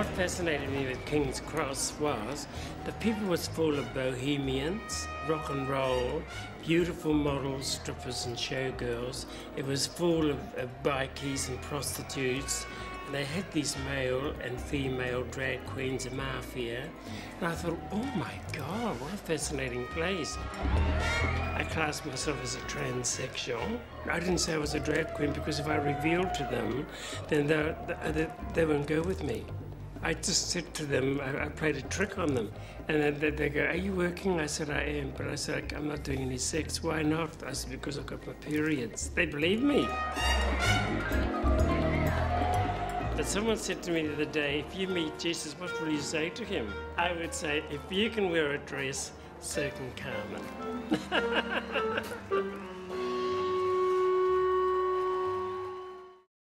What fascinated me with King's Cross was the people was full of bohemians, rock and roll, beautiful models, strippers and showgirls. It was full of, of bikies and prostitutes. And they had these male and female drag queens and mafia. And I thought, oh my God, what a fascinating place. I classed myself as a transsexual. I didn't say I was a drag queen because if I revealed to them, then they, they, they won't go with me. I just said to them, I, I played a trick on them. And they, they go, Are you working? I said, I am. But I said, I'm not doing any sex. Why not? I said, Because I've got my periods. They believe me. But someone said to me the other day, If you meet Jesus, what will you say to him? I would say, If you can wear a dress, so can Carmen.